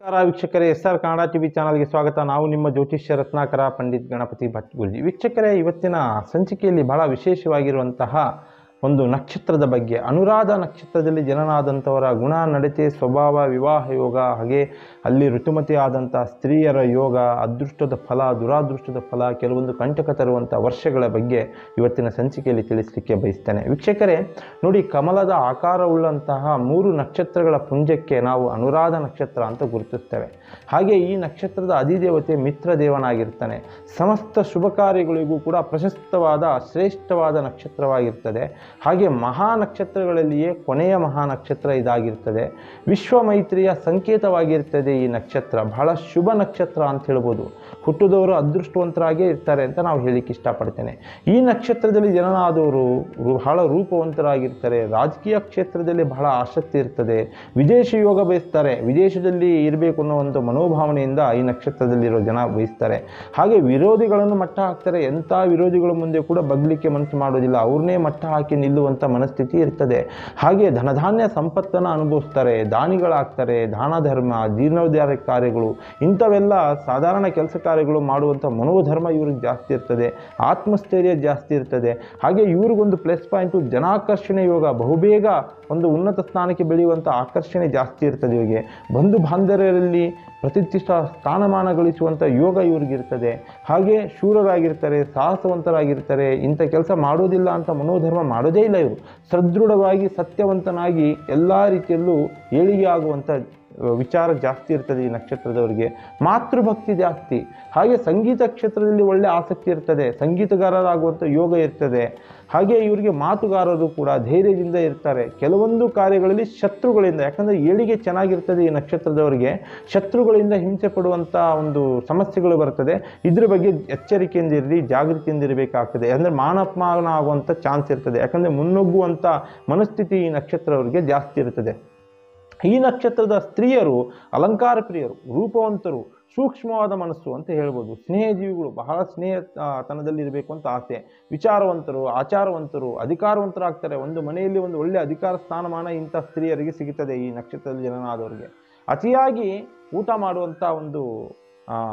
ನಮಸ್ಕಾರ ವೀಕ್ಷಕರೇ S R Kannada TV ಚಾನಲ್ಗೆ ಸ್ವಾಗತ. ನಾವು ನಿಮ್ಮ ಜ್ಯೋತಿಷ್ಯ ರತ್ನಾಕರ ಪಂಡಿತ್ ಗಣಪತಿ ಭಟ್ ಗುರುಜಿ. ವೀಕ್ಷಕರೇ, ಇವತ್ತಿನ ಸಂಚಿಕೆಯಲ್ಲಿ ಬಹಳ ವಿಶೇಷವಾಗಿರುವಂತಹ ಒಂದು ನಕ್ಷತ್ರದ ಬಗ್ಗೆ. ಅನುರಾಧ ನಕ್ಷತ್ರದಲ್ಲಿ ಜನನಾದಂಥವರ ಗುಣ, ನಡತೆ, ಸ್ವಭಾವ, ವಿವಾಹ ಯೋಗ, ಹಾಗೆ ಅಲ್ಲಿ ಋತುಮತಿ ಆದಂಥ ಸ್ತ್ರೀಯರ ಯೋಗ, ಅದೃಷ್ಟದ ಫಲ, ದುರಾದೃಷ್ಟದ ಫಲ, ಕೆಲವೊಂದು ಕಂಟಕ ತರುವಂಥ ವರ್ಷಗಳ ಬಗ್ಗೆ ಇವತ್ತಿನ ಸಂಚಿಕೆಯಲ್ಲಿ ತಿಳಿಸಲಿಕ್ಕೆ ಬಯಸ್ತೇನೆ. ವೀಕ್ಷಕರೇ, ನೋಡಿ ಕಮಲದ ಆಕಾರವುಳ್ಳಂತಹ ಮೂರು ನಕ್ಷತ್ರಗಳ ಪುಂಜಕ್ಕೆ ನಾವು ಅನುರಾಧ ನಕ್ಷತ್ರ ಅಂತ ಗುರುತಿಸ್ತೇವೆ. ಹಾಗೆ ಈ ನಕ್ಷತ್ರದ ಅಧಿದೇವತೆ ಮಿತ್ರ ದೇವನಾಗಿರ್ತಾನೆ. ಸಮಸ್ತ ಶುಭ ಕಾರ್ಯಗಳಿಗೂ ಕೂಡ ಪ್ರಶಸ್ತವಾದ, ಶ್ರೇಷ್ಠವಾದ ನಕ್ಷತ್ರವಾಗಿರ್ತದೆ. ಹಾಗೆ ಮಹಾ ನಕ್ಷತ್ರಗಳಲ್ಲಿಯೇ ಕೊನೆಯ ಮಹಾ ನಕ್ಷತ್ರ ಇದಾಗಿರ್ತದೆ. ವಿಶ್ವ ಮೈತ್ರಿಯ ಸಂಕೇತವಾಗಿರ್ತದೆ ಈ ನಕ್ಷತ್ರ. ಬಹಳ ಶುಭ ನಕ್ಷತ್ರ ಅಂತ ಹೇಳ್ಬೋದು. ಹುಟ್ಟಿದವರು ಅದೃಷ್ಟವಂತರಾಗೇ ಇರ್ತಾರೆ ಅಂತ ನಾವು ಹೇಳಿಕ್ಕೆ ಇಷ್ಟಪಡ್ತೇನೆ. ಈ ನಕ್ಷತ್ರದಲ್ಲಿ ಜನನಾದವರು ಬಹಳ ರೂಪವಂತರಾಗಿರ್ತಾರೆ. ರಾಜಕೀಯ ಕ್ಷೇತ್ರದಲ್ಲಿ ಬಹಳ ಆಸಕ್ತಿ ಇರ್ತದೆ. ವಿದೇಶಿ ಯೋಗ ಬಯಸ್ತಾರೆ. ವಿದೇಶದಲ್ಲಿ ಇರಬೇಕು ಅನ್ನೋ ಒಂದು ಮನೋಭಾವನೆಯಿಂದ ಈ ನಕ್ಷತ್ರದಲ್ಲಿರೋ ಜನ ಬಯಸ್ತಾರೆ. ಹಾಗೆ ವಿರೋಧಿಗಳನ್ನು ಮಟ್ಟ ಹಾಕ್ತಾರೆ. ಎಂಥ ವಿರೋಧಿಗಳ ಮುಂದೆ ಕೂಡ ಬಗ್ಲಿಕ್ಕೆ ಮನಸ್ಸು ಮಾಡೋದಿಲ್ಲ. ಅವ್ರನ್ನೇ ಮಟ್ಟ ಹಾಕಿ ನಿಲ್ಲುವಂಥ ಮನಸ್ಥಿತಿ ಇರ್ತದೆ. ಹಾಗೆ ಧನಧಾನ್ಯ ಸಂಪತ್ತನ್ನು ಅನುಭವಿಸ್ತಾರೆ, ದಾನಿಗಳಾಗ್ತಾರೆ, ದಾನ ಧರ್ಮ ಜೀರ್ಣೋದ್ಧಾರ ಕಾರ್ಯಗಳು, ಇಂಥವೆಲ್ಲ ಸಾಧಾರಣ ಕೆಲಸ ಕಾರ್ಯಗಳು ಮಾಡುವಂಥ ಮನೋಧರ್ಮ ಇವ್ರಿಗೆ ಜಾಸ್ತಿ ಇರ್ತದೆ. ಆತ್ಮಸ್ಥೈರ್ಯ ಜಾಸ್ತಿ ಇರ್ತದೆ. ಹಾಗೆ ಇವ್ರಿಗೊಂದು ಪ್ಲಸ್ ಪಾಯಿಂಟು ಜನಾಕರ್ಷಣೆ ಯೋಗ, ಬಹುಬೇಗ ಒಂದು ಉನ್ನತ ಸ್ಥಾನಕ್ಕೆ ಬೆಳೆಯುವಂಥ ಆಕರ್ಷಣೆ ಜಾಸ್ತಿ ಇರ್ತದೆ ಇವರಿಗೆ. ಬಂಧು ಬಾಂಧವ್ಯರಲ್ಲಿ ಪ್ರತಿಷ್ಠಿತ ಸ್ಥಾನಮಾನ ಗಳಿಸುವಂಥ ಯೋಗ ಇವ್ರಿಗಿರ್ತದೆ. ಹಾಗೆ ಶೂರರಾಗಿರ್ತಾರೆ, ಸಾಹಸವಂತರಾಗಿರ್ತಾರೆ, ಇಂಥ ಕೆಲಸ ಮಾಡೋದಿಲ್ಲ ಅಂತ ಮನೋಧರ್ಮ ಮಾಡೋದೇ ಇಲ್ಲ ಇವರು. ಸದೃಢವಾಗಿ, ಸತ್ಯವಂತನಾಗಿ ಎಲ್ಲ ರೀತಿಯಲ್ಲೂ ಏಳಿಗೆ ಆಗುವಂಥ ವಿಚಾರ ಜಾಸ್ತಿ ಇರ್ತದೆ ಈ ನಕ್ಷತ್ರದವರಿಗೆ. ಮಾತೃಭಕ್ತಿ ಜಾಸ್ತಿ. ಹಾಗೆ ಸಂಗೀತ ಕ್ಷೇತ್ರದಲ್ಲಿ ಒಳ್ಳೆ ಆಸಕ್ತಿ ಇರ್ತದೆ. ಸಂಗೀತಗಾರರಾಗುವಂಥ ಯೋಗ ಇರ್ತದೆ. ಹಾಗೆ ಇವರಿಗೆ ಮಾತುಗಾರರು ಕೂಡ ಧೈರ್ಯದಿಂದ ಇರ್ತಾರೆ. ಕೆಲವೊಂದು ಕಾರ್ಯಗಳಲ್ಲಿ ಶತ್ರುಗಳಿಂದ, ಯಾಕಂದರೆ ಏಳಿಗೆ ಚೆನ್ನಾಗಿರ್ತದೆ ಈ ನಕ್ಷತ್ರದವರಿಗೆ, ಶತ್ರುಗಳಿಂದ ಹಿಂಸೆ ಪಡುವಂಥ ಒಂದು ಸಮಸ್ಯೆಗಳು ಬರ್ತದೆ. ಇದ್ರ ಬಗ್ಗೆ ಎಚ್ಚರಿಕೆಯಿಂದ ಇರಲಿ ಜಾಗೃತಿಯಿಂದ ಇರಬೇಕಾಗ್ತದೆ. ಅಂದರೆ ಮಾನಪಮಾನ ಆಗುವಂಥ ಚಾನ್ಸ್ ಇರ್ತದೆ. ಯಾಕಂದರೆ ಮುನ್ನುಗ್ಗುವಂಥ ಮನಸ್ಥಿತಿ ಈ ನಕ್ಷತ್ರದವರಿಗೆ ಜಾಸ್ತಿ ಇರ್ತದೆ. ಈ ನಕ್ಷತ್ರದ ಸ್ತ್ರೀಯರು ಅಲಂಕಾರ ಪ್ರಿಯರು ರೂಪವಂತರು ಸೂಕ್ಷ್ಮವಾದ ಮನಸ್ಸು ಅಂತ ಹೇಳ್ಬೋದು. ಸ್ನೇಹಜೀವಿಗಳು ಬಹಳ ಸ್ನೇಹ ಆ, ತನದಲ್ಲಿ ಇರಬೇಕು ಅಂತ ಆಸೆ. ವಿಚಾರವಂತರು ಆಚಾರವಂತರು ಅಧಿಕಾರವಂತರಾಗ್ತಾರೆ. ಒಂದು ಮನೆಯಲ್ಲಿ ಒಂದು ಒಳ್ಳೆಯ ಅಧಿಕಾರ ಸ್ಥಾನಮಾನ ಇಂಥ ಸ್ತ್ರೀಯರಿಗೆ ಸಿಗುತ್ತದೆ ಈ ನಕ್ಷತ್ರದಲ್ಲಿ ಜನನಾದವರಿಗೆ. ಅತಿಯಾಗಿ ಊಟ ಮಾಡುವಂಥ ಒಂದು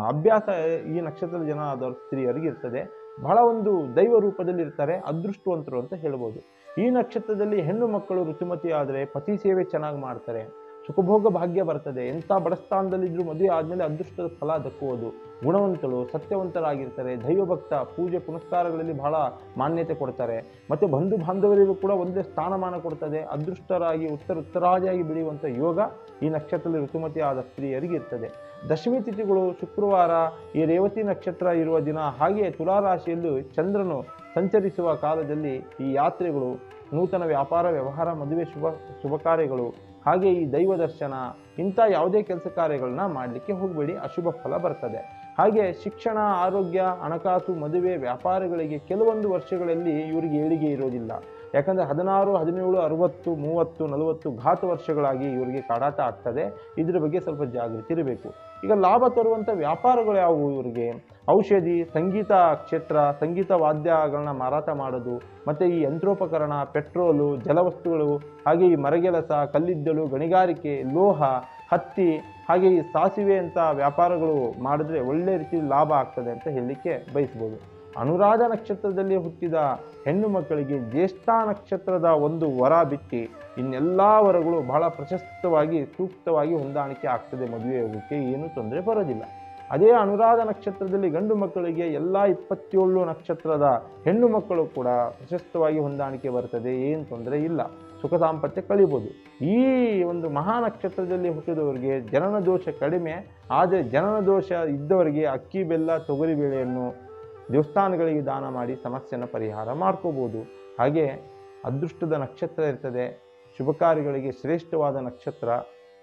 ಅಭ್ಯಾಸ ಈ ನಕ್ಷತ್ರದ ಜನ ಆದವ್ರ ಸ್ತ್ರೀಯರಿಗೆ ಇರ್ತದೆ. ಬಹಳ ಒಂದು ದೈವ ರೂಪದಲ್ಲಿ ಇರ್ತಾರೆ ಅದೃಷ್ಟವಂತರು ಅಂತ ಹೇಳ್ಬೋದು. ಈ ನಕ್ಷತ್ರದಲ್ಲಿ ಹೆಣ್ಣು ಮಕ್ಕಳು ಋತುಮತಿ ಆದರೆ ಪತಿ ಸೇವೆ ಚೆನ್ನಾಗಿ ಮಾಡ್ತಾರೆ. ಸುಖಭೋಗ ಭಾಗ್ಯ ಬರ್ತದೆ. ಎಂಥ ಬಡಸ್ಥಾನದಲ್ಲಿದ್ದರೂ ಮದುವೆ ಆದಮೇಲೆ ಅದೃಷ್ಟದ ಫಲ ದಕ್ಕುವುದು. ಗುಣವಂತರು ಸತ್ಯವಂತರಾಗಿರ್ತಾರೆ. ದೈವಭಕ್ತ ಪೂಜೆ ಪುನಸ್ಕಾರಗಳಲ್ಲಿ ಬಹಳ ಮಾನ್ಯತೆ ಕೊಡ್ತಾರೆ. ಮತ್ತು ಬಂಧು ಬಾಂಧವರಿಗೂ ಕೂಡ ಒಂದೇ ಸ್ಥಾನಮಾನ ಕೊಡ್ತದೆ. ಅದೃಷ್ಟರಾಗಿ ಉತ್ತರ ಉತ್ತರಾದಿಯಾಗಿ ಬೆಳೆಯುವಂಥ ಯೋಗ ಈ ನಕ್ಷತ್ರದಲ್ಲಿ ಋತುಮತಿ ಆದ ಸ್ತ್ರೀಯರಿಗೆ ಇರ್ತದೆ. ದಶಮಿ ತಿಥಿಗಳು ಶುಕ್ರವಾರ ಈ ರೇವತಿ ನಕ್ಷತ್ರ ಇರುವ ದಿನ. ಹಾಗೆ ತುಲಾರಾಶಿಯಲ್ಲೂ ಚಂದ್ರನು ಸಂಚರಿಸುವ ಕಾಲದಲ್ಲಿ ಈ ಯಾತ್ರೆಗಳು ನೂತನ ವ್ಯಾಪಾರ, ವ್ಯವಹಾರ, ಮದುವೆ ಶುಭ ಶುಭ ಕಾರ್ಯಗಳು, ಹಾಗೆ ಈ ದೈವ ದರ್ಶನ, ಇಂಥ ಯಾವುದೇ ಕೆಲಸ ಕಾರ್ಯಗಳನ್ನ ಮಾಡಲಿಕ್ಕೆ ಹೋಗಬೇಡಿ, ಅಶುಭ ಫಲ ಬರ್ತದೆ. ಹಾಗೆ ಶಿಕ್ಷಣ, ಆರೋಗ್ಯ, ಹಣಕಾಸು, ಮದುವೆ, ವ್ಯಾಪಾರಗಳಿಗೆ ಕೆಲವೊಂದು ವರ್ಷಗಳಲ್ಲಿ ಇವರಿಗೆ ಏಳಿಗೆ ಇರೋದಿಲ್ಲ. ಯಾಕಂದರೆ ಹದಿನಾರು, ಹದಿನೇಳು, ಅರುವತ್ತು, ಮೂವತ್ತು, ನಲವತ್ತು ಘಾತ ವರ್ಷಗಳಾಗಿ ಇವರಿಗೆ ಕಾಡಾಟ ಆಗ್ತದೆ. ಇದರ ಬಗ್ಗೆ ಸ್ವಲ್ಪ ಜಾಗೃತಿ ಇರಬೇಕು. ಈಗ ಲಾಭ ತರುವಂಥ ವ್ಯಾಪಾರಗಳು ಯಾವುವು ಇವರಿಗೆ? ಔಷಧಿ, ಸಂಗೀತ ಕ್ಷೇತ್ರ, ಸಂಗೀತ ವಾದ್ಯಗಳನ್ನ ಮಾರಾಟ ಮಾಡೋದು, ಮತ್ತು ಈ ಯಂತ್ರೋಪಕರಣ, ಪೆಟ್ರೋಲು, ಜಲವಸ್ತುಗಳು, ಹಾಗೆ ಈ ಮರಗೆಲಸ, ಕಲ್ಲಿದ್ದಲು, ಗಣಿಗಾರಿಕೆ, ಲೋಹ, ಹತ್ತಿ, ಹಾಗೆ ಈ ಸಾಸಿವೆ ಅಂತ ವ್ಯಾಪಾರಗಳು ಮಾಡಿದ್ರೆ ಒಳ್ಳೆ ರೀತಿ ಲಾಭ ಆಗ್ತದೆ ಅಂತ ಹೇಳಲಿಕ್ಕೆ ಬಯಸ್ಬೋದು. ಅನುರಾಧ ನಕ್ಷತ್ರದಲ್ಲಿ ಹುಟ್ಟಿದ ಹೆಣ್ಣು ಮಕ್ಕಳಿಗೆ ಜ್ಯೇಷ್ಠ ನಕ್ಷತ್ರದ ಒಂದು ವರ ಬಿಟ್ಟು ಇನ್ನೆಲ್ಲ ವರಗಳು ಬಹಳ ಪ್ರಶಸ್ತವಾಗಿ, ಸೂಕ್ತವಾಗಿ ಹೊಂದಾಣಿಕೆ ಆಗ್ತದೆ ಮದುವೆ ಹೋಗೋಕ್ಕೆ ಏನೂ ತೊಂದರೆ ಬರೋದಿಲ್ಲ. ಅದೇ ಅನುರಾಧ ನಕ್ಷತ್ರದಲ್ಲಿ ಗಂಡು ಮಕ್ಕಳಿಗೆ ಎಲ್ಲ ಇಪ್ಪತ್ತೇಳು ನಕ್ಷತ್ರದ ಹೆಣ್ಣು ಮಕ್ಕಳು ಕೂಡ ಪ್ರಶಸ್ತವಾಗಿ ಹೊಂದಾಣಿಕೆ ಬರ್ತದೆ, ಏನು ತೊಂದರೆ ಇಲ್ಲ. ಸುಖ ದಾಂಪತ್ಯ ಕಳಿಬೋದು. ಈ ಒಂದು ಮಹಾ ನಕ್ಷತ್ರದಲ್ಲಿ ಹುಟ್ಟಿದವರಿಗೆ ಜನನ ದೋಷ ಕಡಿಮೆ, ಆದರೆ ಜನನ ದೋಷ ಇದ್ದವರಿಗೆ ಅಕ್ಕಿ, ಬೆಲ್ಲ ತೊಗರಿಬೇಳೆಯನ್ನು ದೇವಸ್ಥಾನಗಳಿಗೆ ದಾನ ಮಾಡಿ ಸಮಸ್ಯೆನ ಪರಿಹಾರ ಮಾಡ್ಕೋಬೋದು. ಹಾಗೆ ಅದೃಷ್ಟದ ನಕ್ಷತ್ರ ಇರ್ತದೆ. ಶುಭ ಕಾರ್ಯಗಳಿಗೆ ಶ್ರೇಷ್ಠವಾದ ನಕ್ಷತ್ರ,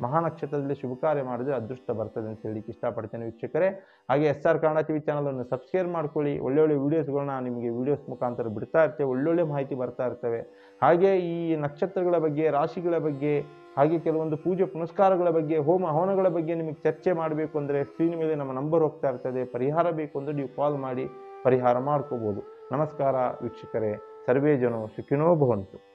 ಮಹಾ ನಕ್ಷತ್ರದಲ್ಲಿ ಶುಭ ಕಾರ್ಯ ಮಾಡಿದ್ರೆ ಅದೃಷ್ಟ ಬರ್ತದೆ ಅಂತ ಹೇಳಿಕ್ಕೆ ಇಷ್ಟಪಡ್ತೇನೆ ವೀಕ್ಷಕರೇ. ಹಾಗೆ ಎಸ್ ಆರ್ ಕನ್ನಡ ಟಿವಿ ಚಾನಲನ್ನು ಸಬ್ಸ್ಕ್ರೈಬ್ ಮಾಡ್ಕೊಳ್ಳಿ. ಒಳ್ಳೊಳ್ಳೆ ವೀಡಿಯೋಸ್ಗಳನ್ನ ನಿಮಗೆ ವೀಡಿಯೋಸ್ ಮುಖಾಂತರ ಬಿಡ್ತಾ ಇರ್ತೇವೆ. ಒಳ್ಳೊಳ್ಳೆ ಮಾಹಿತಿ ಬರ್ತಾ ಇರ್ತವೆ. ಹಾಗೆ ಈ ನಕ್ಷತ್ರಗಳ ಬಗ್ಗೆ, ರಾಶಿಗಳ ಬಗ್ಗೆ, ಹಾಗೆ ಕೆಲವೊಂದು ಪೂಜೆ ಪುನಸ್ಕಾರಗಳ ಬಗ್ಗೆ, ಹೋಮ ಹವನಗಳ ಬಗ್ಗೆ ನಿಮಗೆ ಚರ್ಚೆ ಮಾಡಬೇಕು ಅಂದರೆ ಸ್ಕ್ರೀನ್ ಮೇಲೆ ನಮ್ಮ ನಂಬರ್ ಹೋಗ್ತಾ ಇರ್ತದೆ. ಪರಿಹಾರ ಬೇಕು ಅಂದರೆ ನೀವು ಕಾಲ್ ಮಾಡಿ. ಪರಿಹಾರ ಮಾಡ್ಕೋಬೋದು. ನಮಸ್ಕಾರ ವೀಕ್ಷಕರೇ. ಸರ್ವೇ ಜನೋ ಸುಖಿನೋ ಭವಂತು.